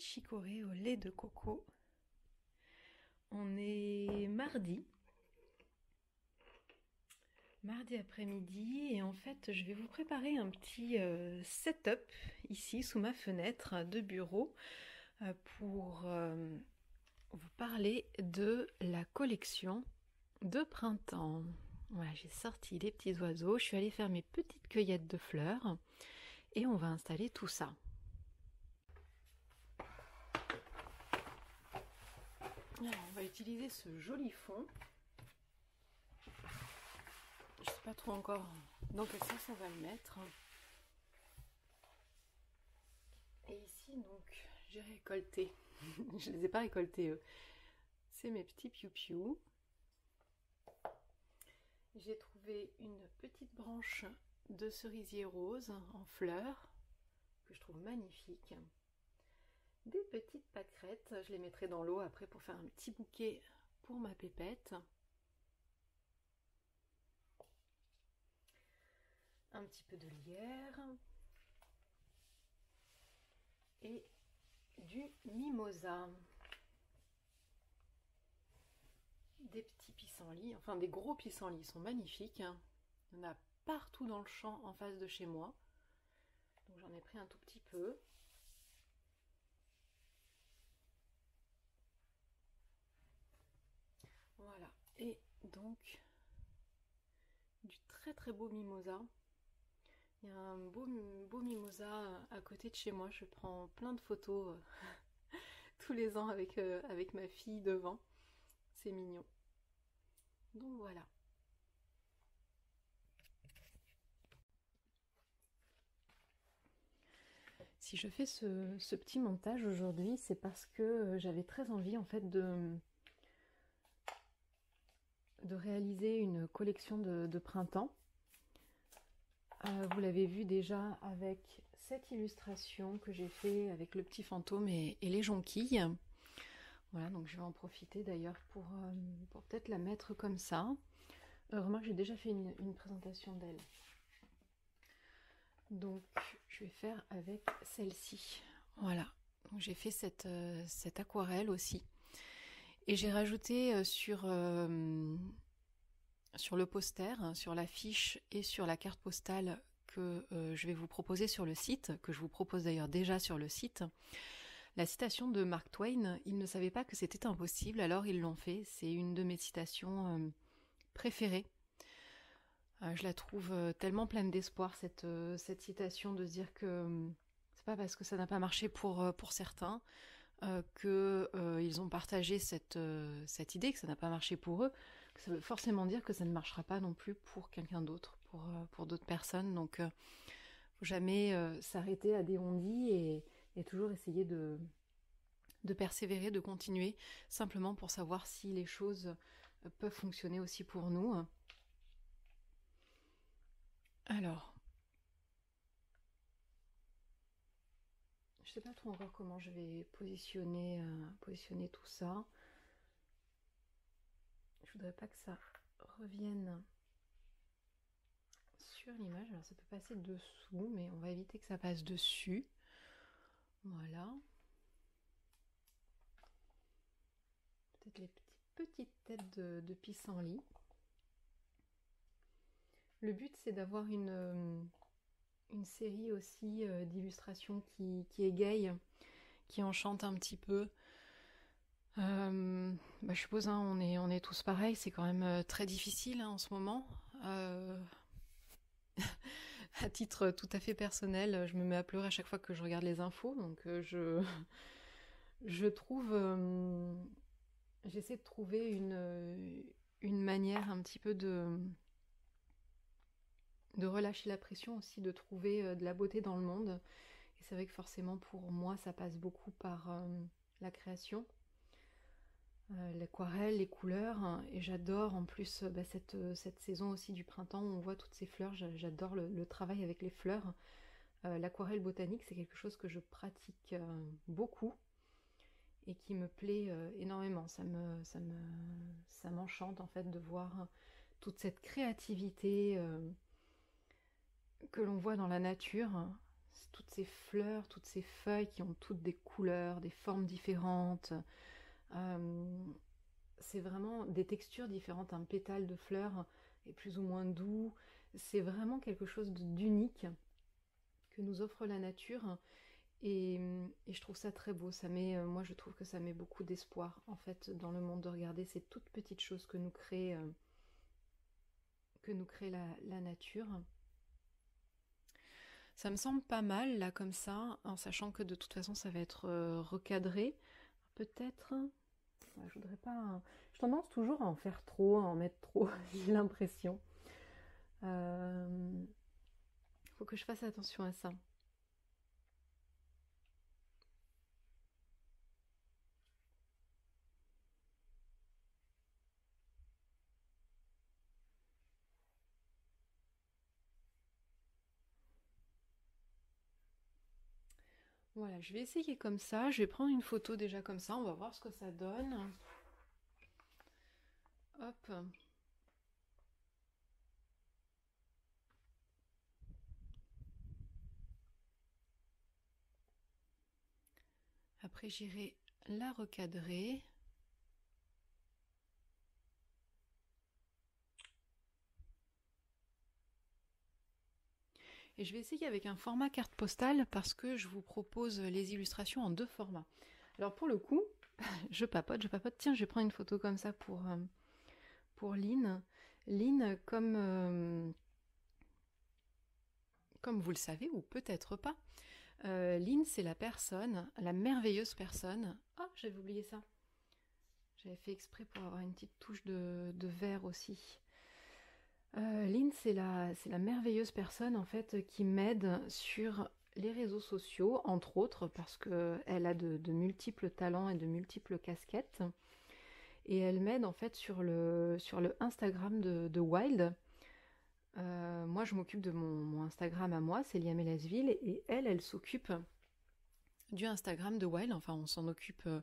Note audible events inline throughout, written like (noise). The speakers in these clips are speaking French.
chicorée au lait de coco. On est mardi. Mardi après-midi et en fait je vais vous préparer un petit euh, setup ici sous ma fenêtre de bureau euh, pour euh, vous parler de la collection de printemps. Voilà, j'ai sorti les petits oiseaux, je suis allée faire mes petites cueillettes de fleurs et on va installer tout ça. On va utiliser ce joli fond. Je sais pas trop encore dans quel sens on va le mettre. Et ici, donc, j'ai récolté. (laughs) je les ai pas récoltés, eux. C'est mes petits piou-piou. J'ai trouvé une petite branche de cerisier rose en fleurs que je trouve magnifique des petites pâquerettes. Je les mettrai dans l'eau après pour faire un petit bouquet pour ma pépette. Un petit peu de lierre. Et du mimosa. Des petits pissenlits, enfin des gros pissenlits, ils sont magnifiques. Hein. Il y en a partout dans le champ en face de chez moi. Donc j'en ai pris un tout petit peu. Voilà. Et donc, du très très beau mimosa. Il y a un beau, beau mimosa à côté de chez moi. Je prends plein de photos euh, (laughs) tous les ans avec, euh, avec ma fille devant. C'est mignon. Donc voilà. Si je fais ce, ce petit montage aujourd'hui, c'est parce que euh, j'avais très envie en fait de, de réaliser une collection de, printemps. Euh, vous l'avez vu déjà avec cette illustration que j'ai fait avec le petit fantôme et, les jonquilles. Voilà, donc je vais en profiter d'ailleurs pour, euh, peut-être la mettre comme ça. Euh, remarque, j'ai déjà fait une, présentation d'elle. Donc je vais faire avec celle-ci. Voilà, j'ai fait cette aquarelle aussi. Et j'ai rajouté euh, sur euh, sur le poster, hein, sur l'affiche et sur la carte postale que euh, je vais vous proposer sur le site, que je vous propose d'ailleurs déjà sur le site, la citation de Mark Twain. Il ne savait pas que c'était impossible, alors ils l'ont fait. C'est une de mes citations préférées. je la trouve tellement pleine d'espoir cette cette citation de se dire que c'est pas parce que ça n'a pas marché pour pour certains euh, que euh, ont partagé cette euh, cette idée que ça n'a pas marché pour eux, que ça veut forcément dire que ça ne marchera pas non plus pour quelqu'un d'autre, pour pour d'autres personnes. Donc faut jamais s'arrêter à des on et, et toujours essayer de de persévérer, de continuer, simplement pour savoir si les choses peuvent fonctionner aussi pour nous. Alors, Je sais pas trop encore comment je vais positionner, euh, positionner tout ça. Je voudrais pas que ça revienne sur l'image. Alors ça peut passer dessous, mais on va éviter que ça passe dessus. Voilà. Peut-être les petites, têtes de, de pissenlit. Le but c'est d'avoir une, euh, une série aussi euh, d'illustrations qui, qui égaye, qui enchante un petit peu. Euh, bah, je suppose hein, on est on est tous pareils, c'est quand même euh, très difficile hein, en ce moment. (laughs) à titre tout à fait personnel, je me mets à pleurer à chaque fois que je regarde les infos, donc je je trouve j'essaie de trouver une une manière un petit peu de de relâcher la pression aussi, de trouver euh, de la beauté dans le monde. Et c'est vrai que forcément pour moi ça passe beaucoup par euh, la création, euh, l'aquarelle, les couleurs. Hein. et j'adore en plus bah, cette, saison aussi du printemps où on voit toutes ces fleurs. J'adore le, travail avec les fleurs. L'aquarelle botanique c'est quelque chose que je pratique beaucoup et qui me plaît énormément. Ça me, ça me, ça m'enchante en fait de voir toute cette créativité que l'on voit dans la nature. toutes ces fleurs, toutes ces feuilles qui ont toutes des couleurs, des formes différentes. Euh, c'est vraiment des textures différentes. Un pétale de fleurs est plus ou moins doux. C'est vraiment quelque chose d'unique que nous offre la nature. Et, je trouve ça très beau. Ça met, euh, moi, je trouve que ça met beaucoup d'espoir en fait dans le monde de regarder ces toutes petites choses que nous crée, euh, que nous crée la nature. Ça me semble pas mal là comme ça, en sachant que de toute façon ça va être euh, recadré. Peut-être. je voudrais pas. Je tendance toujours à en faire trop, à en mettre trop, (laughs) j'ai l'impression. Il euh, Faut que je fasse attention à ça. Voilà, je vais essayer comme ça. Je vais prendre une photo déjà comme ça. On va voir ce que ça donne. Hop. Après, j'irai la recadrer. Et je vais essayer avec un format carte postale parce que je vous propose les illustrations en deux formats. Alors pour le coup, (laughs) je papote, je papote. Tiens, je vais prendre une photo comme ça pour, euh, pour Lynn. Lynn, comme, euh, comme vous le savez, ou peut-être pas, euh, Lynn, c'est la personne, la merveilleuse personne. Ah, j'avais oublié ça. J'avais fait exprès pour avoir une petite touche de, de vert aussi. Euh, Lynn, c'est la, merveilleuse personne en fait qui m'aide sur les réseaux sociaux, entre autres, parce qu'elle a de, multiples talents et de multiples casquettes. Et elle m'aide en fait sur le, sur le Instagram de, Wild. Euh, moi, je m'occupe de mon, Instagram à moi, c'est Liam Elasville, et elle, elle s'occupe du Instagram de Wild. Enfin, on s'en occupe euh,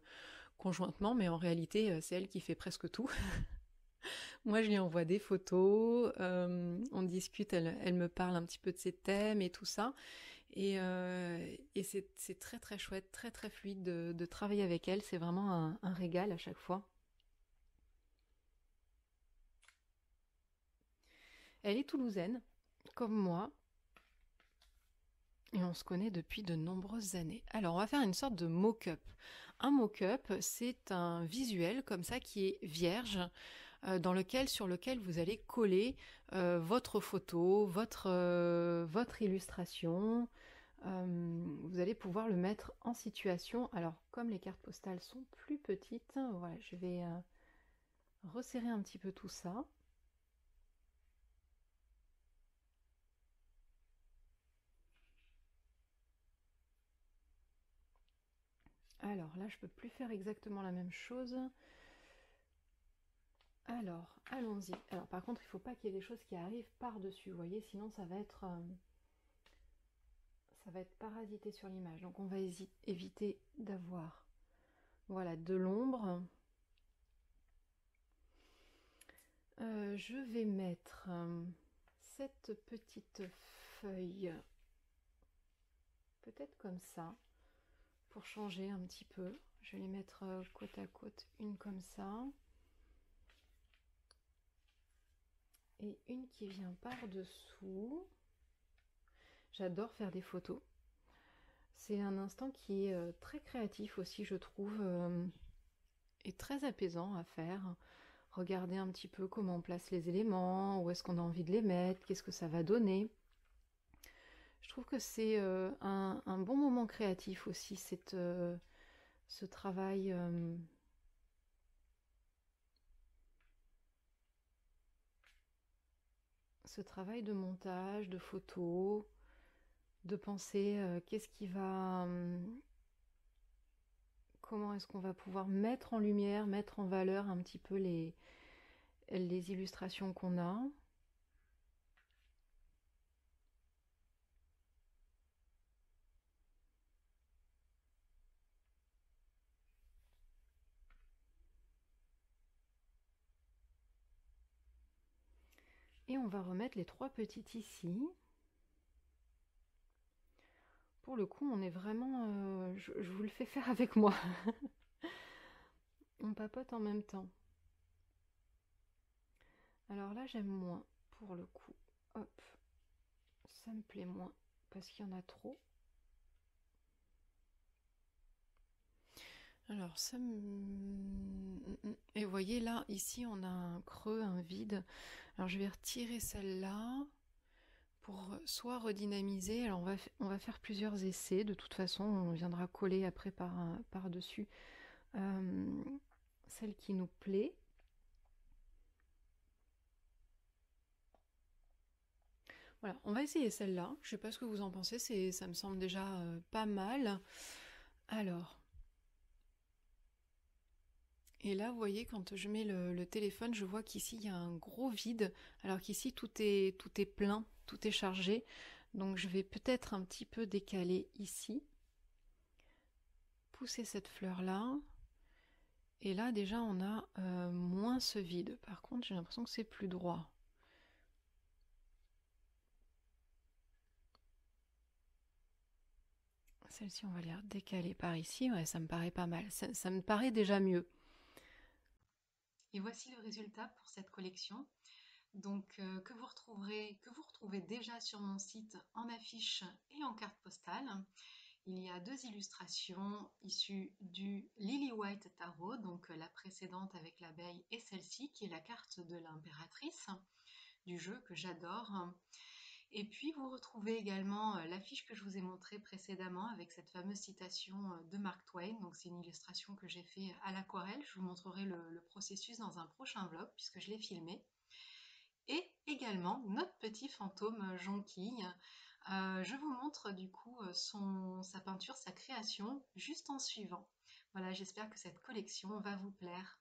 conjointement, mais en réalité, c'est elle qui fait presque tout. (laughs) (laughs) Moi, je lui envoie des photos, euh, on discute, elle, me parle un petit peu de ses thèmes et tout ça. Et, euh, c'est très très chouette, très très fluide de, travailler avec elle. C'est vraiment un, régal à chaque fois. Elle est toulousaine, comme moi. Et on se connaît depuis de nombreuses années. Alors, on va faire une sorte de mock-up. Un mock-up, c'est un visuel comme ça qui est vierge. Euh, dans lequel, sur lequel vous allez coller euh, votre photo, votre, euh, votre illustration. vous allez pouvoir le mettre en situation. Alors, comme les cartes postales sont plus petites, voilà, je vais resserrer un petit peu tout ça. Alors là, je peux plus faire exactement la même chose. Alors, allons-y. Alors, par contre, il ne faut pas qu'il y ait des choses qui arrivent par-dessus, vous voyez, sinon ça va être... Euh, ça va être parasité sur l'image. Donc, on va éviter d'avoir, voilà, de l'ombre. Euh, je vais mettre euh, cette petite feuille, peut-être comme ça, pour changer un petit peu. Je vais les mettre côte à côte, une comme ça. Et une qui vient par-dessous. J'adore faire des photos. C'est un instant qui est euh, très créatif aussi, je trouve, euh, et très apaisant à faire. Regarder un petit peu comment on place les éléments, où est-ce qu'on a envie de les mettre, qu'est-ce que ça va donner. Je trouve que c'est euh, un, un, bon moment créatif aussi, cette, ce travail ce travail de montage, de photos, de penser euh, qu'est-ce qui va... Hum, comment est-ce qu'on va pouvoir mettre en lumière, mettre en valeur un petit peu les, les illustrations qu'on a. remettre les trois petites ici. pour le coup, on est vraiment... euh, je, vous le fais faire avec moi. (laughs) On papote en même temps. Alors là, j'aime moins, pour le coup. Hop. Ça me plaît moins, parce qu'il y en a trop. Alors, ça me... Et vous voyez, là, ici, on a un creux, un vide. Alors, je vais retirer celle-là pour soit redynamiser. Alors, on va, faire plusieurs essais. De toute façon, on viendra coller après par, par-dessus euh, celle qui nous plaît. Voilà, on va essayer celle-là. Je sais pas ce que vous en pensez, ça me semble déjà euh, pas mal. Alors, et là, vous voyez, quand je mets le, téléphone, je vois qu'ici il y a un gros vide, alors qu'ici tout est tout est plein, tout est chargé. Donc je vais peut-être un petit peu décaler ici, pousser cette fleur là. Et là déjà on a euh, moins ce vide. Par contre, j'ai l'impression que c'est plus droit. Celle-ci, on va les décaler par ici. Ouais, ça me paraît pas mal. Ça me paraît déjà mieux. Et voici le résultat pour cette collection. Donc euh, que vous retrouverez, que vous retrouvez déjà sur mon site en affiche et en carte postale. Il y a deux illustrations issues du Lily White Tarot, donc euh, la précédente avec l'abeille et celle-ci qui est la carte de l'impératrice du jeu que j'adore. Et puis vous retrouvez également euh, l'affiche que je vous ai montrée précédemment avec cette fameuse citation euh, de Mark Twain. Donc c'est une illustration que j'ai fait à l'aquarelle. Je vous montrerai le, processus dans un prochain vlog puisque je l'ai filmé. Et également notre petit fantôme euh, jonquille. Je vous montre du coup sa peinture, sa création juste en suivant. Voilà, j'espère que cette collection va vous plaire.